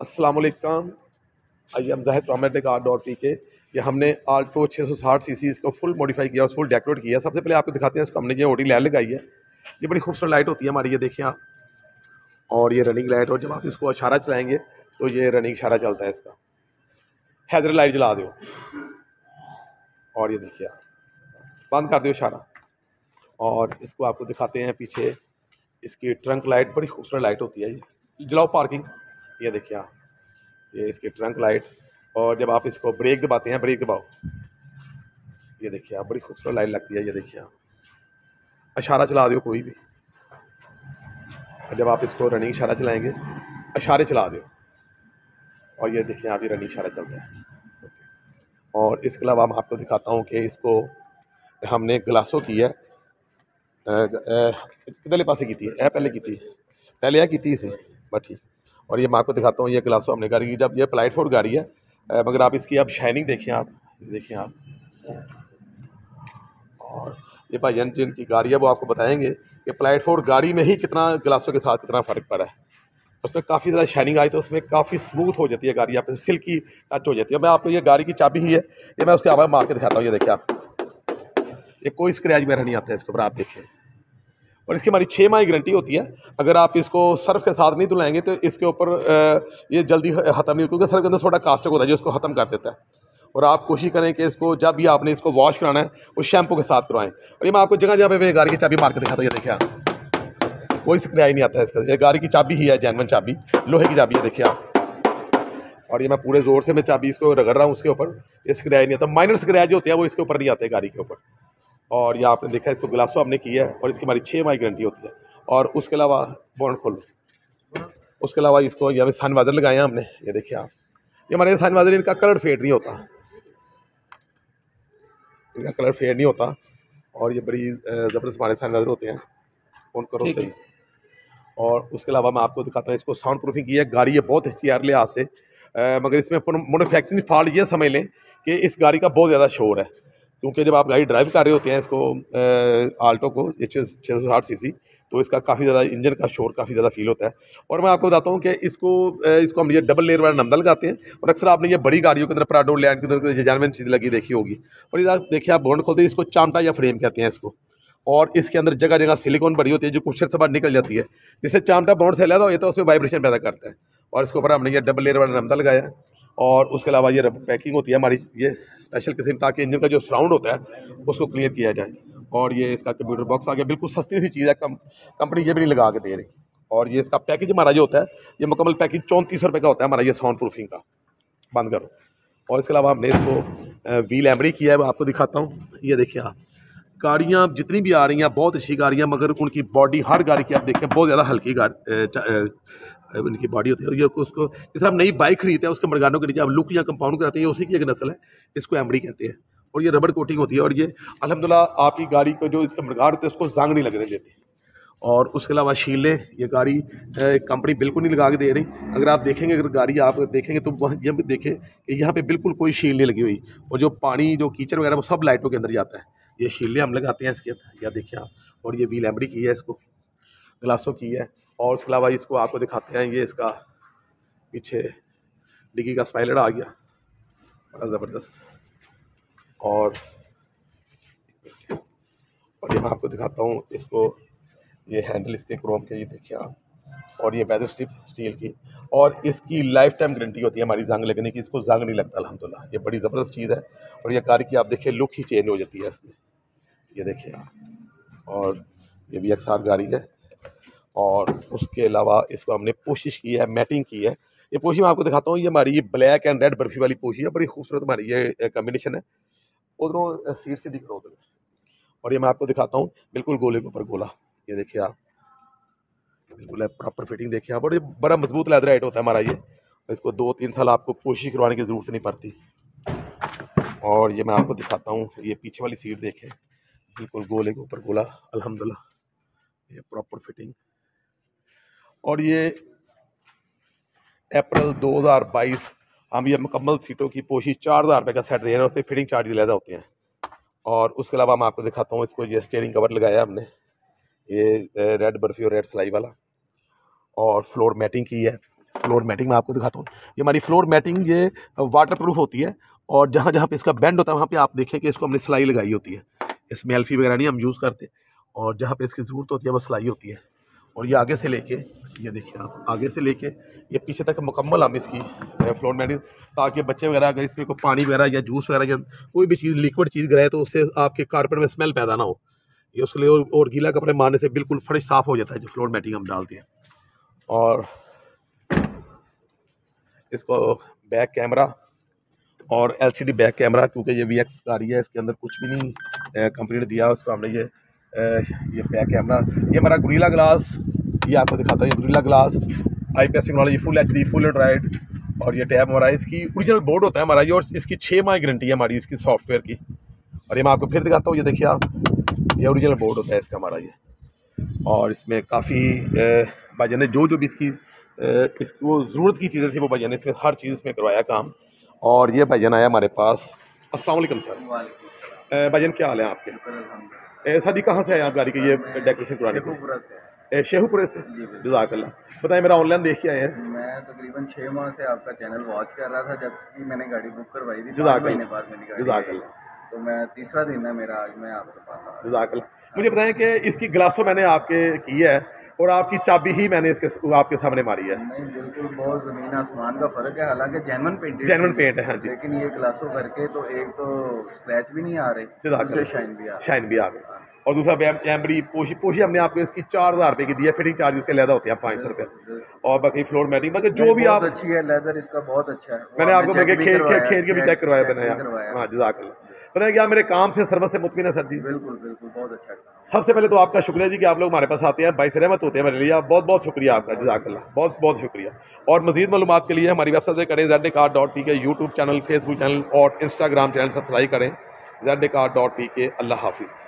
वालेकुम। I am Zahid Ahmed car dot P K. ये हमने आल्टो 660 सीसी इसको फुल मॉडिफाई किया और फुल डेकोरेट किया। सबसे पहले आपको दिखाते हैं, इसको हमने ये ओडी लाइट लगाई है। ये बड़ी खूबसूरत लाइट होती है हमारी, ये देखिए आप। और ये रनिंग लाइट और जब आप इसको इशारा चलाएँगे तो ये रनिंग इशारा चलता है इसका। हैदर लाइट जला दो और ये देखिए आप। बंद कर दो इशारा। और इसको आपको दिखाते हैं पीछे, इसकी ट्रंक लाइट बड़ी खूबसूरत लाइट होती है ये। जलाओ पार्किंग ये देखिए आप, ये इसकी ट्रंक लाइट और जब आप इसको ब्रेक दबाते हैं ब्रेक दबाओ। ये देखिए आप, बड़ी खूबसूरत लाइट लगती है, ये देखिए आप। इशारा चला दो कोई भी। और जब आप इसको रनिंग इशारा चलाएँगे, इशारे चला दो और ये देखिए आप, ये रनिंग इशारा चलता है। और इसके अलावा मैं आपको दिखाता हूँ कि इसको हमने ग्लासों की है कितने पास की थी? ए पहले की थी। पहले यह की थी इसे? बस ठीक। और ये मैं आपको दिखाता हूँ, ये ग्लासो हमने गाड़ी की, जब ये प्लाइट फोर गाड़ी है मगर आप इसकी अब शाइनिंग देखें आप देखें आप। और ये भाई जिनकी गाड़ी है, वो आपको बताएँगे कि प्लाइट फोर गाड़ी में ही कितना ग्लासों के साथ कितना फ़र्क पड़ा है। उसमें काफ़ी ज़्यादा शाइनिंग आई तो उसमें काफ़ी स्मूथ हो जाती है गाड़ी, आप सिल्की टच हो जाती है। मैं आपको ये गाड़ी की चाबी ही है, ये मैं उसके आवाज़ मार के दिखाता हूँ, ये देखिए आप। ये कोई स्क्रैच वगैरह नहीं आता है इसके ऊपर, आप देखें। और इसकी हमारी छः माह की गारंटी होती है। अगर आप इसको सर्फ के साथ नहीं धुलाएँगे तो इसके ऊपर ये जल्दी ख़त्म नहीं क्योंकि सर्फ के अंदर थोड़ा कास्टक होता है जो इसको ख़त्म कर देता है। और आप कोशिश करें कि इसको जब भी आपने इसको वॉश कराना है उस शैम्पू के साथ करवाएँ। और ये मैं आपको जगह जगह पे गाड़ी की चाबी मार के दिखाता हूँ, ये देखिए कोई स्क्रिया नहीं आता है इसका। ये गाड़ी की चाबी ही है जैनवन चाबी। लोहे की चाबी है, देखिए आप। और ये मैं पूरे ज़ोर से मैं चाबी इसको रगड़ रहा हूँ उसके ऊपर। ये स्क्रिया नहीं आता। माइनर स्क्रिया जो होते हैं, वो इसके ऊपर नहीं आते गाड़ी के ऊपर। और ये आपने देखा इसको गिलासो हमने किया है और इसकी हमारी छः माह गारंटी होती है। और उसके अलावा बॉन्ड खोलो उसके अलावा इसको ये सन वाजर लगाए हैं हमने। ये देखिए आप। ये हमारे सन वाजर इनका कलर फेड नहीं होता। इनका कलर फेड नहीं होता। और ये बड़ी ज़बरदस्त हमारे सन वाजर होते हैं। ऑन करो सही। और उसके अलावा मैं आपको दिखाता हूँ इसको साउंड प्रूफिंग की है। गाड़ी ये बहुत अच्छी है लिहाज से। मगर इसमें मैनुफैक्चरिंग फॉल्ट ये समझ लें कि इस गाड़ी का बहुत ज़्यादा शोर है। क्योंकि जब आप गाड़ी ड्राइव कर रहे होते हैं इसको आल्टो को छः सौ साठ सी सी तो इसका काफ़ी ज़्यादा इंजन का शोर काफ़ी ज़्यादा फील होता है। और मैं आपको बताता हूँ कि इसको इसको हम ये डबल लेयर वाला नंदा लगाते हैं और अक्सर आपने ये बड़ी गाड़ियों के अंदर प्राडो लैंड के अंदर जानवर चीज़ लगी देखी होगी। और इधर देखिए, आप बोर्ड खोलते हैं, इसको चामटा या फ्रेम कहते हैं इसको। और इसके अंदर जगह जगह सिलिकॉन बड़ी होती है जो कुछ से बाहर निकल जाती है। जिससे चामटा बॉन्ड से लगा हो तो उसमें वाइब्रेशन पैदा करता है। और इसके ऊपर हमने ये डबल लेयर वाला नंदा लगाया और उसके अलावा ये पैकिंग होती है हमारी, ये स्पेशल किस्म ताकि इंजन का जो साउंड होता है, उसको क्लियर किया जाए। और ये इसका कंप्यूटर बॉक्स आ गया, बिल्कुल सस्ती सी चीज़ है, कम कंपनी ये भी नहीं लगा के दे रही। और ये इसका पैकेज हमारा जो होता है, ये मुकम्मल पैकेज चौंतीस रुपये का होता है हमारा, ये साउंड प्रूफिंग का। बंद करो। और इसके अलावा हमने इसको व्हील एमरी किया है आपको दिखाता हूँ। ये देखिए आप, गाड़ियाँ जितनी भी आ रही हैं, बहुत अच्छी गाड़ियाँ, मगर उनकी बॉडी हर गाड़ी की आप देखें, बहुत ज़्यादा हल्की इनकी बॉडी होती है। और ये उसको जिस तरह नई बाइक खरीदते हैं, उसके मरगानों के नीचे आप लुक या कंपाउंड कराते हैं उसी की एक नस्ल है। इसको एमडी कहते हैं। और ये रबड़ कोटिंग होती है और ये, अलहमदिल्ला, आपकी गाड़ी को जो इसके मरगार होते हैं, उसको जंग नहीं लगने देती। और उसके अलावा शीलें, ये गाड़ी कंपनी बिल्कुल नहीं लगा के दे रही। अगर आप देखेंगे, अगर गाड़ी आप देखेंगे तो वह ये भी देखें कि यहाँ पे बिल्कुल कोई शील नहीं लगी हुई। और जो पानी, जो कीचड़ वगैरह, वो सब लाइटों के अंदर जाता है। ये शीलें हम लगाते हैं इसके अंदर, या देखिए आप। और ये व्हील एमरी की है इसको ग्लासों की है। और उसके अलावा इसको आपको दिखाते हैं, ये इसका पीछे डिग्गी का स्पाइलर आ गया। बड़ा ज़बरदस्त। और और ये मैं आपको दिखाता हूँ, इसको ये हैंडल इसके क्रोम के, ये देखिए आप। और ये वेदर स्ट्रिप स्टील की। और इसकी लाइफ टाइम गारंटी होती है हमारी जंग लगने की, इसको जंग नहीं लगता, अलहमदिल्ला। ये बड़ी ज़बरदस्त चीज़ है और ये कार की आप देखिए लुक ही चेंज हो जाती है इसमें। ये देखिए आप। और ये भी अक्सार गाड़ी है। और उसके अलावा इसको हमने कोशिश की है, मैटिंग की है। ये पोशी मैं आपको दिखाता हूँ, ये हमारी ये ब्लैक एंड रेड बर्फ़ी वाली पोशी है, बड़ी खूबसूरत हमारी ये कम्बिनेशन है। उधरों सीट से दिख रहा उधर। और ये मैं आपको दिखाता हूँ, बिल्कुल गोले के ऊपर गोला। ये देखिए आप। बिल्कुल है प्रॉपर फिटिंग देखिए आप। और ये बड़ा मज़बूत लेदर आइट होता है हमारा ये। इसको दो तीन साल आपको कोशिश करवाने की ज़रूरत नहीं पड़ती। और ये मैं आपको दिखाता हूँ, ये पीछे वाली सीट देखें बिल्कुल गोले के ऊपर गोला अल्हम्दुलिल्लाह ये प्रॉपर फिटिंग और ये अप्रैल 2022 हम ये मुकम्मल सीटों की पोशिश चार हज़ार रुपये का सेट दे रहे हैं, उसमें फिटिंग चार्ज ज़्यादा होते हैं। और उसके अलावा मैं आपको दिखाता हूँ, इसको ये स्टेयरिंग कवर लगाया हमने, ये रेड बर्फ़ी और रेड सिलाई वाला। और फ्लोर मैटिंग की है फ्लोर मैटिंग मैं आपको दिखाता हूँ। ये हमारी फ्लोर मैटिंग ये वाटर प्रूफ होती है, और जहाँ जहाँ पे इसका बैंड होता है, वहाँ पे आप देखें कि इसको हमने सिलाई लगाई होती है। इसमें एल्फी वगैरह नहीं हम यूज़ करते, और जहाँ पे इसकी ज़रूरत होती है, वो सिलाई होती है। और ये आगे से लेके ये देखिए आप आगे से लेके ये पीछे तक मुकम्मल हम इसकी फ्लोर मैटिंग ताकि बच्चे वगैरह अगर इसमें कोई पानी वगैरह या जूस वगैरह या कोई भी चीज़ लिक्विड चीज़ गिराए तो उससे आपके कारपेट में स्मेल पैदा ना हो। ये उसके लिए और, और गीला कपड़े मारने से बिल्कुल फ्रेश साफ़ हो जाता है जो फ्लोर मैटिंग हम डालते हैं। और इसको बैक कैमरा और एलसीडी बैक कैमरा क्योंकि ये वी एक्स गाड़ी है इसके अंदर कुछ भी नहीं कंप्लीट दिया उसको हमने ये ये बैक कैमरा ये हमारा गुरीला ग्लास ये आपको दिखाता हूँ ये gorilla glass I P S technology full H D full android और ये टैब हमारा इसकी ओरिजिनल बोर्ड होता है हमारा ये और इसकी छः माह गारंटी है हमारी इसकी सॉफ्टवेयर की। और ये मैं आपको फिर दिखाता हूँ ये देखिए आप ये ओरिजिनल बोर्ड होता है इसका हमारा ये। और इसमें काफ़ी भाई ने जो जो भी इसकी इसको ज़रूरत की चीज़ें थी वो भाई ने इसमें हर चीज़ इसमें करवाया काम। और ये भाईजान आया हमारे पास अस्सलाम वालेकुम सर भाईजान क्या हाल है आपके? जी कहाँ से आए आप गाड़ी के? ये डेकोरेशन कराने को। शेहूपुरे से जजाकल्ला। बताए मेरा ऑनलाइन देख के आए हैं। मैं तकरीबन छः माह से आपका चैनल वॉच कर रहा था जब की मैंने गाड़ी बुक करवाई थी। महीने बाद मैंने गाड़ी जजाकल्ला। तो मैं तीसरा दिन है मेरा आज मैं आपके पास जजाकल्ला। मुझे बताएँ कि इसकी ग्लासों मैंने आपके की है और आपकी चाबी ही मैंने इसके आपके सामने मारी है। नहीं बिल्कुल बहुत ज़मीन आसमान का फ़र्क है। हालाँकि जैनवन पेंट जैनवन पेंट है हाँ जी। लेकिन ये ग्लासों करके तो एक तो स्क्रैच भी नहीं आ रहे शाइन भी आ शाइन भी आ गए और दूसरा एम्बरी पोशी पोशी हमने आपको इसकी चार हज़ार रुपये की दी है। फिटिंग चार्ज उसके लैदा होते हैं पाँच सौ रुपये और बाकी फ्लोर मैटिंग मतलब जो भी आप अच्छी है लेदर इसका बहुत अच्छा है। मैंने आपको खेल खेल के भी चेक करवाया बनाया हाँ। जजाक है क्या मेरे काम से सर्वस से मुतमिन है सर जी? बिल्कुल बिल्कुल बहुत अच्छा सबसे पहले तो आपका शुक्रिया जी कि आप लोग हमारे पास आते हैं। बाई रहमत होते हैं मेरे लिए। बहुत बहुत शुक्रिया आपका जजाकल्ला। बहुत बहुत शुक्रिया। और मजीद मालूम के लिए हमारी वेबसाइट पर करें Z car dot T K YouTube channel Facebook channel और इंस्टाग्राम चैनल सब्सक्राइब करें। Z car dot T K अल्लाह हाफिज़।